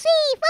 睡一觉。